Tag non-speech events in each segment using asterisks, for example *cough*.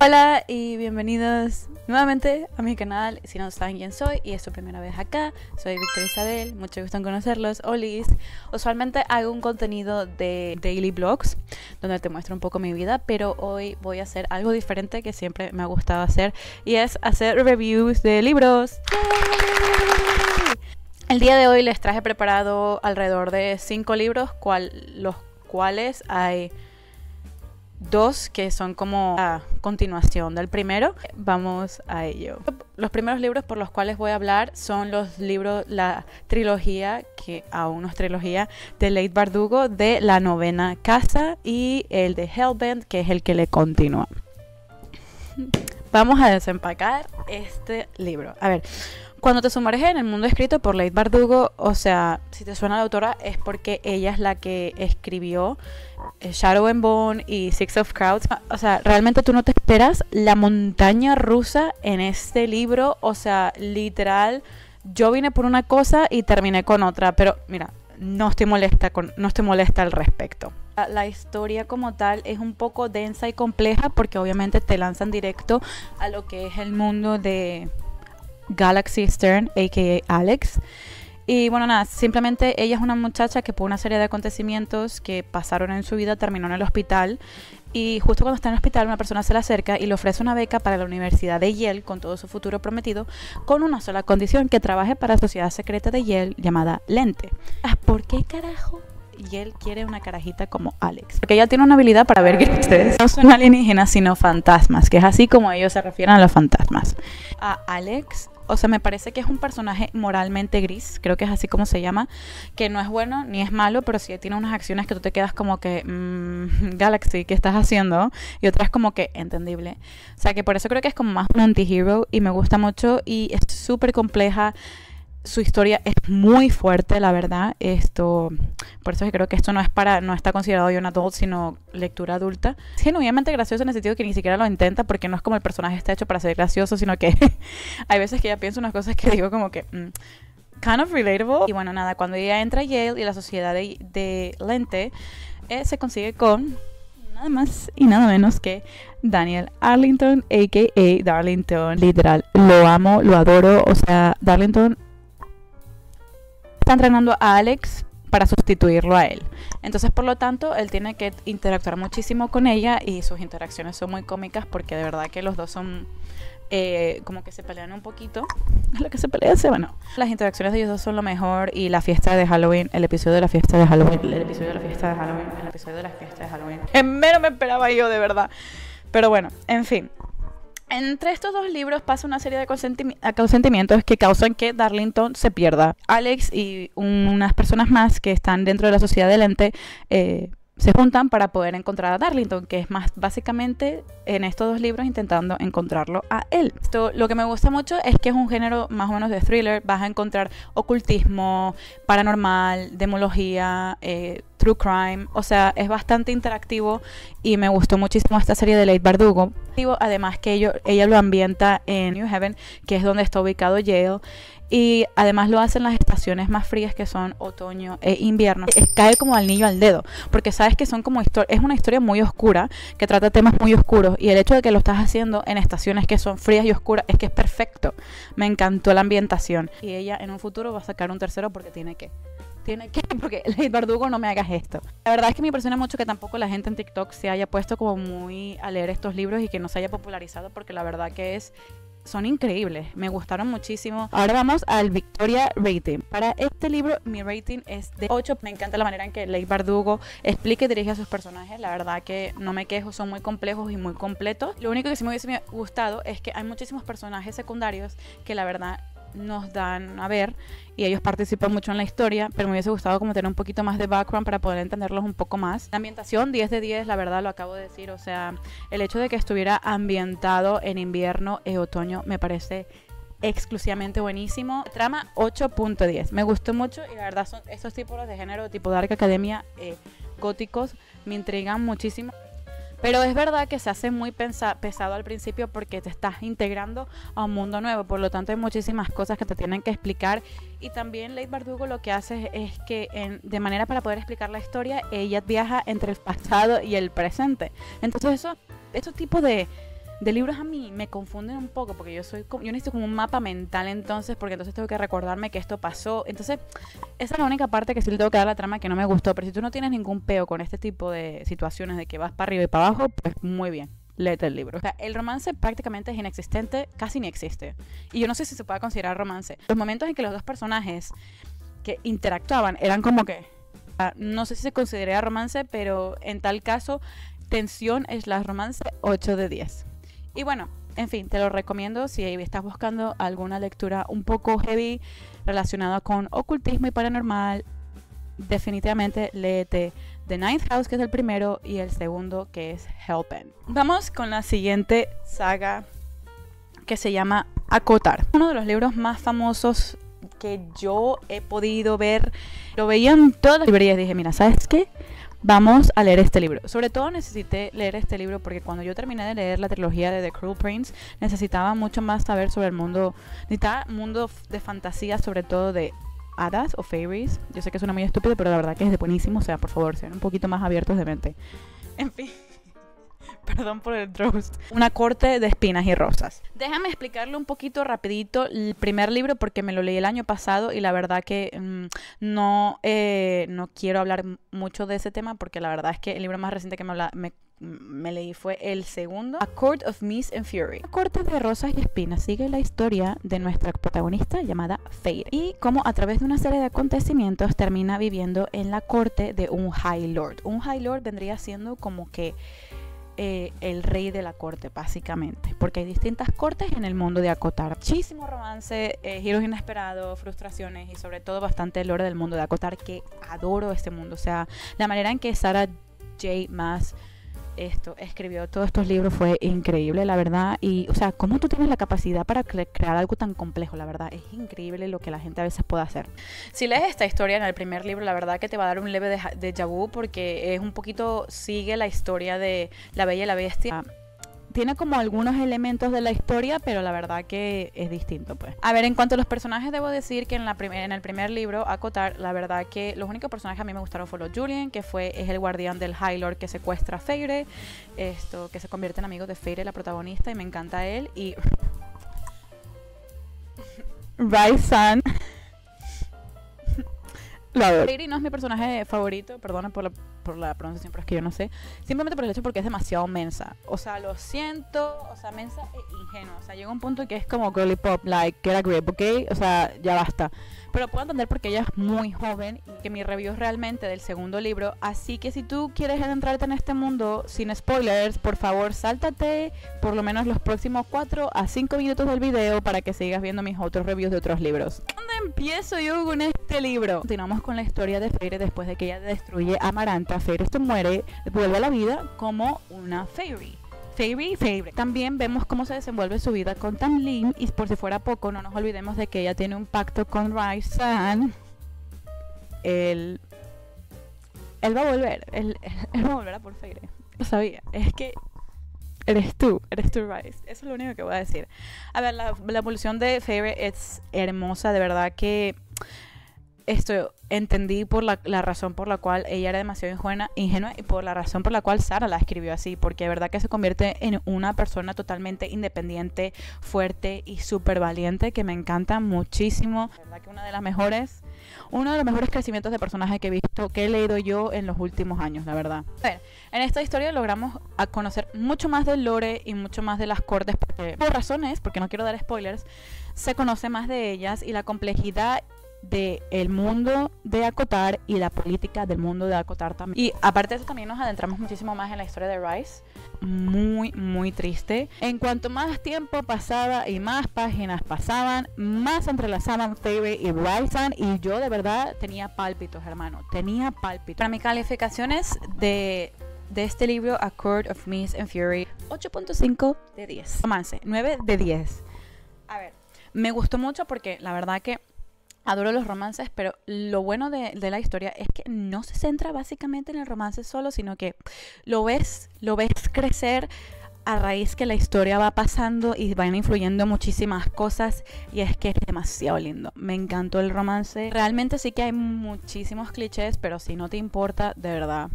Hola y bienvenidos nuevamente a mi canal. Si no saben quién soy y es su primera vez acá, soy Victoria Isabel. Mucho gusto en conocerlos. Olis. Usualmente hago un contenido de daily vlogs donde te muestro un poco mi vida, pero hoy voy a hacer algo diferente que siempre me ha gustado hacer y es hacer reviews de libros. El día de hoy les traje preparado alrededor de 5 libros, los cuales hay dos que son como a continuación del primero. Vamos a ello. Los primeros libros por los cuales voy a hablar son los libros, la trilogía, que aún no es trilogía, de Late Bardugo de la novena casa y el de Hellbent, que es el que le continúa. Vamos a desempacar este libro. A ver, cuando te sumerges en el mundo escrito por Late Bardugo, o sea, si te suena la autora es porque ella es la que escribió eh, Shadow and Bone y Six of Crowds. O sea, realmente tú no te esperas la montaña rusa en este libro. O sea, literal, yo vine por una cosa y terminé con otra. Pero mira, no estoy molesta, con, no estoy molesta al respecto. La historia como tal es un poco densa y compleja porque obviamente te lanzan directo a lo que es el mundo de Galaxy Stern, a.k.a. Alex. Y bueno, nada, simplemente ella es una muchacha que por una serie de acontecimientos que pasaron en su vida terminó en el hospital. Y justo cuando está en el hospital, una persona se le acerca y le ofrece una beca para la Universidad de Yale con todo su futuro prometido, con una sola condición: que trabaje para la sociedad secreta de Yale llamada Lente. Ah, ¿Por qué carajo Yale quiere una carajita como Alex. Porque ella tiene una habilidad para ver ustedes no son alienígenas, sino fantasmas, que es así como ellos se refieren a los fantasmas. A Alex o sea, me parece que es un personaje moralmente gris, creo que es así como se llama, que no es bueno ni es malo, pero sí tiene unas acciones que tú te quedas como que, mmm, *laughs* Galaxy, ¿qué estás haciendo? Y otras como que entendible. O sea, que por eso creo que es como más un anti-hero y me gusta mucho y es súper compleja su historia es muy fuerte, la verdad. Esto, por eso creo que esto no es para, no está considerado young adult, sino lectura adulta. Es genuinamente gracioso en el sentido que ni siquiera lo intenta, porque no es como el personaje está hecho para ser gracioso, sino que *laughs* hay veces que ya pienso unas cosas que digo como que mm, kind of relatable. Y bueno, nada, cuando ella entra a Yale y la sociedad de, Lente eh, se consigue con nada más y nada menos que Daniel Arlington, a.k.a. Darlington. Literal, lo amo, lo adoro. O sea, Darlington está entrenando a Alex para sustituirlo a él. Entonces, por lo tanto, él tiene que interactuar muchísimo con ella y sus interacciones son muy cómicas porque de verdad que los dos son eh, como que se pelean un poquito. *laughs* Lo que se pelea se bueno. Las interacciones de ellos dos son lo mejor y la fiesta de Halloween, el episodio de la fiesta de Halloween, el episodio de la fiesta de Halloween, el episodio de la fiesta de Halloween. En menos me esperaba yo, de verdad. Pero bueno, en fin. Entre estos dos libros pasa una serie de consentimientos que causan que Darlington se pierda. Alex y unas personas más que están dentro de la sociedad del ente eh, se juntan para poder encontrar a Darlington, que es más básicamente en estos dos libros intentando encontrarlo a él. Esto, lo que me gusta mucho es que es un género más o menos de thriller. Vas a encontrar ocultismo, paranormal, demología, eh, true crime. O sea, es bastante interactivo y me gustó muchísimo esta serie de Late Bardugo. Además que ello, ella lo ambienta en New Haven, que es donde está ubicado Yale. Y además lo hacen las estaciones más frías que son otoño e invierno. Cae como al niño al dedo, porque sabes que son como es una historia muy oscura que trata temas muy oscuros y el hecho de que lo estás haciendo en estaciones que son frías y oscuras es que es perfecto. Me encantó la ambientación y ella en un futuro va a sacar un tercero porque tiene que tiene que, *laughs* porque el Bardugo no me hagas esto. La verdad es que me impresiona mucho que tampoco la gente en TikTok se haya puesto como muy a leer estos libros y que no se haya popularizado, porque la verdad que es son increíbles, me gustaron muchísimo. Ahora vamos al Victoria Rating. Para este libro mi rating es de 8. Me encanta la manera en que Leigh Bardugo explica y dirige a sus personajes. La verdad que no me quejo, son muy complejos y muy completos. Lo único que sí me hubiese gustado es que hay muchísimos personajes secundarios que la verdad nos dan a ver y ellos participan mucho en la historia, pero me hubiese gustado como tener un poquito más de background para poder entenderlos un poco más. La ambientación 10 de 10, la verdad lo acabo de decir, o sea, el hecho de que estuviera ambientado en invierno y otoño me parece exclusivamente buenísimo. Trama 8.10, me gustó mucho y la verdad son estos tipos de género tipo Dark Academia eh, góticos me intrigan muchísimo. Pero es verdad que se hace muy pesado al principio porque te estás integrando a un mundo nuevo, por lo tanto hay muchísimas cosas que te tienen que explicar y también Lady Bardugo lo que hace es que en, de manera para poder explicar la historia, ella viaja entre el pasado y el presente. Entonces eso, estos tipos de de libros a mí me confunden un poco porque yo soy yo necesito como un mapa mental entonces porque entonces tengo que recordarme que esto pasó entonces esa es la única parte que sí le tengo que dar la trama que no me gustó pero si tú no tienes ningún peo con este tipo de situaciones de que vas para arriba y para abajo pues muy bien léete el libro. O sea, el romance prácticamente es inexistente, casi ni existe. Y yo no sé si se puede considerar romance. Los momentos en que los dos personajes que interactuaban eran como que... No sé si se considera romance, pero en tal caso, tensión es la romance 8 de 10. Y bueno, en fin, te lo recomiendo si estás buscando alguna lectura un poco heavy relacionada con ocultismo y paranormal. Definitivamente léete The Ninth House, que es el primero, y el segundo, que es Hellpen. Vamos con la siguiente saga que se llama Acotar. Uno de los libros más famosos que yo he podido ver. Lo veía en todas las librerías dije, mira, ¿sabes qué? Vamos a leer este libro. Sobre todo necesité leer este libro porque cuando yo terminé de leer la trilogía de The Cruel Prince, necesitaba mucho más saber sobre el mundo, necesitaba mundo de fantasía, sobre todo de hadas o fairies. Yo sé que suena muy estúpido, pero la verdad que es de buenísimo. O sea, por favor, sean un poquito más abiertos de mente. En fin. Perdón por el roast. Una corte de espinas y rosas. Déjame explicarle un poquito rapidito el primer libro porque me lo leí el año pasado y la verdad que mm, no, eh, no quiero hablar mucho de ese tema porque la verdad es que el libro más reciente que me, me leí fue el segundo, A Court of Mist and Fury. La corte de rosas y espinas sigue la historia de nuestra protagonista llamada Fade y cómo a través de una serie de acontecimientos termina viviendo en la corte de un High Lord. Un High Lord vendría siendo como que eh, el rey de la corte, básicamente, porque hay distintas cortes en el mundo de Acotar. Muchísimo romance, eh, giros inesperados, frustraciones y sobre todo bastante lore del mundo de Acotar, que adoro este mundo. O sea, la manera en que Sarah J. Maas esto, escribió todos estos libros fue increíble, la verdad. Y, o sea, cómo tú tienes la capacidad para crear algo tan complejo, la verdad. Es increíble lo que la gente a veces puede hacer. Si lees esta historia en el primer libro, la verdad que te va a dar un leve de, de porque es un poquito, sigue la historia de La Bella y la Bestia tiene como algunos elementos de la historia, pero la verdad que es distinto, pues. A ver, en cuanto a los personajes, debo decir que en, la en el primer libro, Acotar, la verdad que los únicos personajes a mí me gustaron fueron Julian, que fue, es el guardián del High Lord que secuestra a Feire, esto, que se convierte en amigo de Feire, la protagonista, y me encanta él, y... *laughs* Rai-san Lady no es mi personaje favorito, perdona por la, por la pronunciación, pero es que yo no sé. Simplemente por el hecho porque es demasiado mensa. O sea, lo siento, o sea, mensa e ingenua. O sea, llega un punto que es como girly pop, like, get a grip, ¿ok? O sea, ya basta. Pero puedo entender porque ella es muy joven y que mi review es realmente del segundo libro. Así que si tú quieres adentrarte en este mundo sin spoilers, por favor, sáltate por lo menos los próximos 4 a 5 minutos del video para que sigas viendo mis otros reviews de otros libros. ¿Dónde empiezo yo con este libro? Continuamos con la historia de Fairy después de que ella destruye a Amaranta. Fairy esto muere, vuelve a la vida como una Fairy. Fairy Favorite. También vemos cómo se desenvuelve su vida con Tam Lim y por si fuera poco, no nos olvidemos de que ella tiene un pacto con Rai-san. Él, él va a volver, él, *laughs* va a volver a por Fairy. Lo sabía, es que eres tú, eres tú Rice. Eso es lo único que voy a decir. A ver, la, la evolución de Fairy es hermosa, de verdad que esto entendí por la, razón por la cual ella era demasiado ingenua, ingenua y por la razón por la cual Sara la escribió así, porque de verdad que se convierte en una persona totalmente independiente, fuerte y súper valiente, que me encanta muchísimo. De verdad que una de las mejores, uno de los mejores crecimientos de personaje que he visto, que he leído yo en los últimos años, la verdad. A ver, en esta historia logramos conocer mucho más del lore y mucho más de las cortes, por razones, porque no quiero dar spoilers, se conoce más de ellas y la complejidad del el mundo de acotar y la política del mundo de acotar también. Y aparte de eso también nos adentramos muchísimo más en la historia de Rice. Muy, muy triste. En cuanto más tiempo pasaba y más páginas pasaban, más entrelazaban Fairy y Rice y yo de verdad tenía pálpitos, hermano. Tenía pálpitos. Para mis calificaciones de de este libro, A Court of Mist and Fury, 8.5 de 10. Romance, 9 de 10. A ver, me gustó mucho porque la verdad que adoro los romances, pero lo bueno de, la historia es que no se centra básicamente en el romance solo, sino que lo ves, lo ves crecer a raíz que la historia va pasando y van influyendo muchísimas cosas y es que es demasiado lindo. Me encantó el romance. Realmente sí que hay muchísimos clichés, pero si no te importa, de verdad,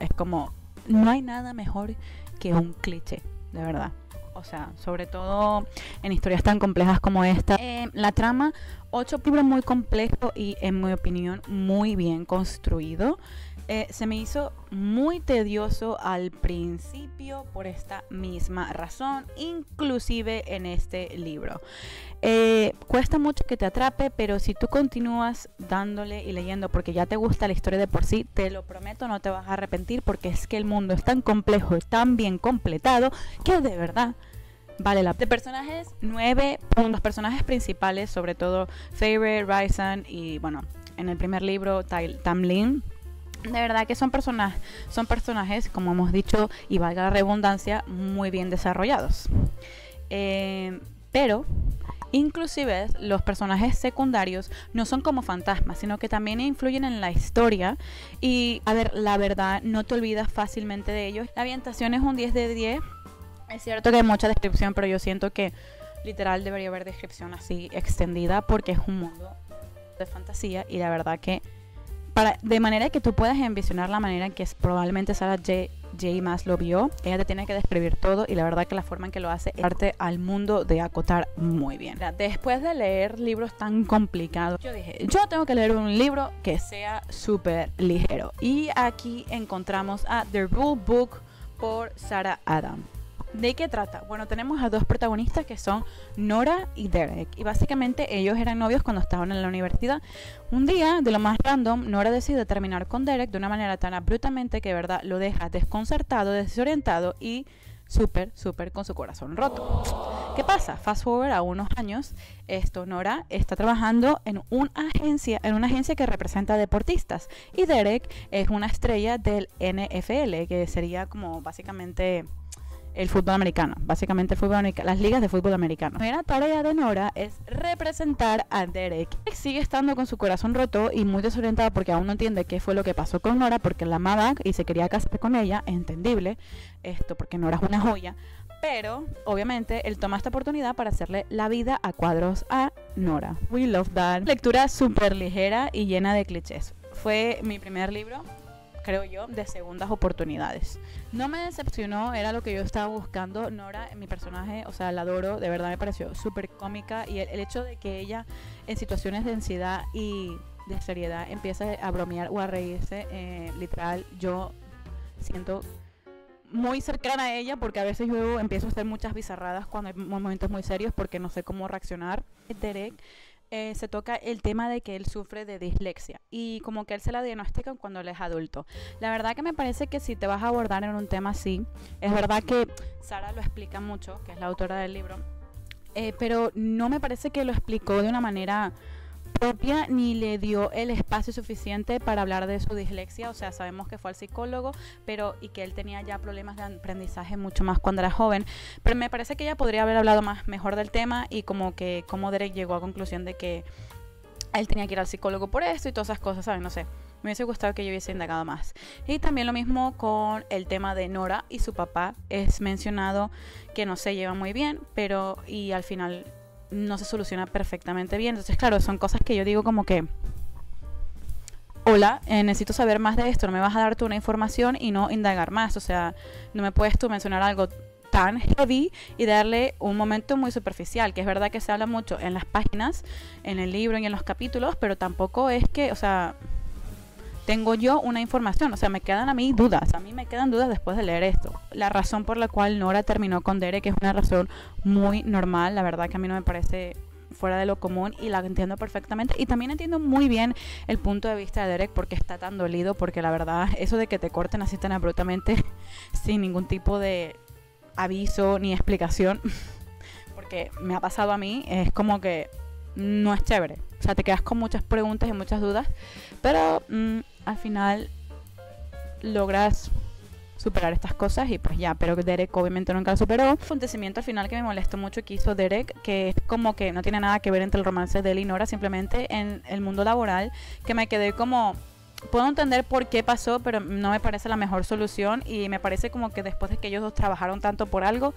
es como no hay nada mejor que un cliché, de verdad. O sea, sobre todo en historias tan complejas como esta. Eh, la trama, ocho libros muy complejo y en mi opinión muy bien construido. Eh, se me hizo muy tedioso al principio por esta misma razón, inclusive en este libro. Eh, cuesta mucho que te atrape, pero si tú continúas dándole y leyendo porque ya te gusta la historia de por sí, te lo prometo, no te vas a arrepentir porque es que el mundo es tan complejo y tan bien completado que de verdad vale la pena. De personajes, nueve, los personajes principales, sobre todo Favorite, Ryzen y bueno, en el primer libro, Tamlin de verdad que son personajes, son personajes, como hemos dicho, y valga la redundancia, muy bien desarrollados. Eh, pero, inclusive los personajes secundarios no son como fantasmas, sino que también influyen en la historia. Y, a ver, la verdad, no te olvidas fácilmente de ellos. La ambientación es un 10 de 10. Es cierto que hay mucha descripción, pero yo siento que literal debería haber descripción así extendida porque es un mundo de fantasía y la verdad que de manera que tú puedas envisionar la manera en que probablemente Sarah J. J. más lo vio, ella te tiene que describir todo y la verdad que la forma en que lo hace es parte al mundo de acotar muy bien. Después de leer libros tan complicados, yo dije, yo tengo que leer un libro que sea súper ligero. Y aquí encontramos a The Rule Book por Sarah Adam. ¿De qué trata? Bueno, tenemos a dos protagonistas que son Nora y Derek. Y básicamente ellos eran novios cuando estaban en la universidad. Un día, de lo más random, Nora decide terminar con Derek de una manera tan abruptamente que, de verdad, lo deja desconcertado, desorientado y súper, súper con su corazón roto. ¿Qué pasa? Fast forward a unos años, esto, Nora está trabajando en una agencia, en una agencia que representa deportistas. Y Derek es una estrella del NFL, que sería como básicamente el fútbol americano, básicamente el fútbol las ligas de fútbol americano. La tarea de Nora es representar a Derek. Sigue estando con su corazón roto y muy desorientado porque aún no entiende qué fue lo que pasó con Nora porque la amaba y se quería casar con ella, entendible, esto porque Nora es una joya. Pero, obviamente, él toma esta oportunidad para hacerle la vida a cuadros a Nora. We love that. Lectura súper ligera y llena de clichés. Fue mi primer libro creo yo, de segundas oportunidades. No me decepcionó, era lo que yo estaba buscando. Nora, mi personaje, o sea, la adoro, de verdad me pareció súper cómica y el, hecho de que ella en situaciones de ansiedad y de seriedad empiece a bromear o a reírse, eh, literal, yo siento muy cercana a ella porque a veces yo empiezo a hacer muchas bizarradas cuando hay momentos muy serios porque no sé cómo reaccionar. Derek eh, se toca el tema de que él sufre de dislexia y como que él se la diagnostica cuando él es adulto. La verdad que me parece que si te vas a abordar en un tema así, es verdad que Sara lo explica mucho, que es la autora del libro, eh, pero no me parece que lo explicó de una manera propia ni le dio el espacio suficiente para hablar de su dislexia. O sea, sabemos que fue al psicólogo, pero y que él tenía ya problemas de aprendizaje mucho más cuando era joven. Pero me parece que ella podría haber hablado más mejor del tema y como que como Derek llegó a conclusión de que él tenía que ir al psicólogo por esto y todas esas cosas, ¿saben? No sé. Me hubiese gustado que yo hubiese indagado más. Y también lo mismo con el tema de Nora y su papá. Es mencionado que no se lleva muy bien, pero y al final no se soluciona perfectamente bien. Entonces, claro, son cosas que yo digo como que, hola, eh, necesito saber más de esto, no me vas a dar tú una información y no indagar más. O sea, no me puedes tú mencionar algo tan heavy y darle un momento muy superficial, que es verdad que se habla mucho en las páginas, en el libro y en los capítulos, pero tampoco es que, o sea, tengo yo una información, o sea, me quedan a mí dudas, a mí me quedan dudas después de leer esto. La razón por la cual Nora terminó con Derek es una razón muy normal, la verdad que a mí no me parece fuera de lo común y la entiendo perfectamente y también entiendo muy bien el punto de vista de Derek porque está tan dolido porque la verdad eso de que te corten así tan abruptamente *laughs* sin ningún tipo de aviso ni explicación *laughs* porque me ha pasado a mí es como que no es chévere sea te quedas con muchas preguntas y muchas dudas pero mm, al final logras superar estas cosas y pues ya, pero Derek obviamente nunca lo superó. Un acontecimiento al final que me molestó mucho que hizo Derek, que es como que no tiene nada que ver entre el romance de él y Nora, simplemente en el mundo laboral, que me quedé como... Puedo entender por qué pasó, pero no me parece la mejor solución y me parece como que después de que ellos dos trabajaron tanto por algo,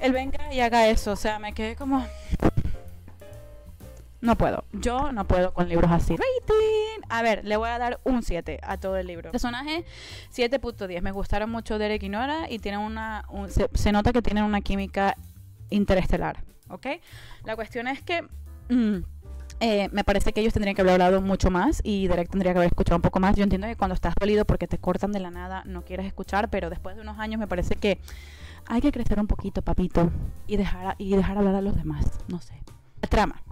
él venga y haga eso, o sea, me quedé como... No puedo. Yo no puedo con libros así. Rating. a ver, le voy a dar un 7 a todo el libro. Personaje 7.10. Me gustaron mucho Derek y Nora y tienen una, se, nota que tienen una química interestelar, ¿ok? La cuestión es que... Mm, eh, me parece que ellos tendrían que haber hablado mucho más y Derek tendría que haber escuchado un poco más. Yo entiendo que cuando estás dolido porque te cortan de la nada no quieres escuchar, pero después de unos años me parece que hay que crecer un poquito, papito, y dejar, y dejar hablar a los demás. No sé. La trama.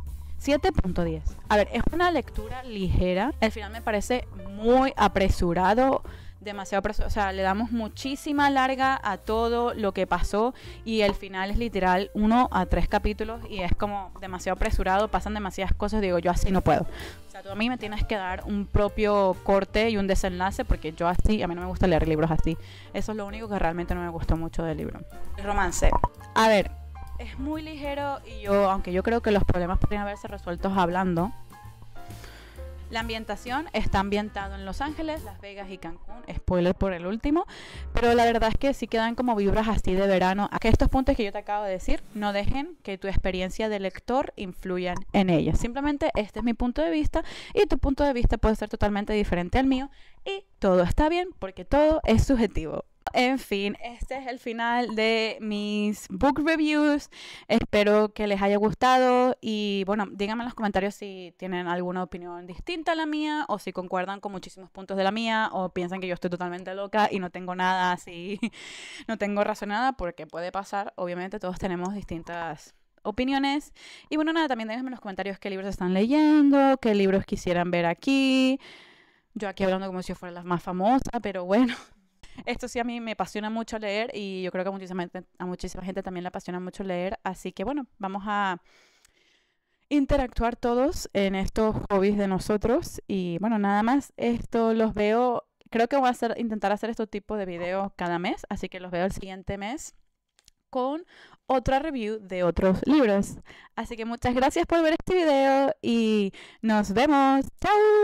7.10. A ver, es una lectura ligera. El final me parece muy apresurado demasiado, o sea, le damos muchísima larga a todo lo que pasó y el final es literal uno a tres capítulos y es como demasiado apresurado, pasan demasiadas cosas, digo, yo así no puedo. O sea, tú a mí me tienes que dar un propio corte y un desenlace porque yo así, a mí no me gusta leer libros así. Eso es lo único que realmente no me gustó mucho del libro. El romance. A ver, es muy ligero y yo, aunque yo creo que los problemas podrían haberse resueltos hablando, la ambientación está ambientado en Los Ángeles, Las Vegas y Cancún. Spoiler por el último. Pero la verdad es que sí quedan como vibras así de verano. A que estos puntos que yo te acabo de decir no dejen que tu experiencia de lector influyan en ella. Simplemente este es mi punto de vista y tu punto de vista puede ser totalmente diferente al mío. Y todo está bien porque todo es subjetivo. En fin, este es el final de mis book reviews. Espero que les haya gustado y bueno, díganme en los comentarios si tienen alguna opinión distinta a la mía o si concuerdan con muchísimos puntos de la mía o piensan que yo estoy totalmente loca y no tengo nada así, *laughs* no tengo razonada porque puede pasar. Obviamente todos tenemos distintas opiniones. Y bueno, nada, también déjenme en los comentarios qué libros están leyendo, qué libros quisieran ver aquí. Yo aquí hablando como si yo fuera la más famosa, pero bueno, *laughs* esto sí a mí me apasiona mucho leer y yo creo que a muchísima, gente, también le apasiona mucho leer. Así que bueno, vamos a interactuar todos en estos hobbies de nosotros. Y bueno, nada más, esto los veo, creo que voy a intentar hacer estos tipos de videos cada mes, así que los veo el siguiente mes con otra review de otros libros. Así que muchas gracias por ver este video y nos vemos. ¡Chao!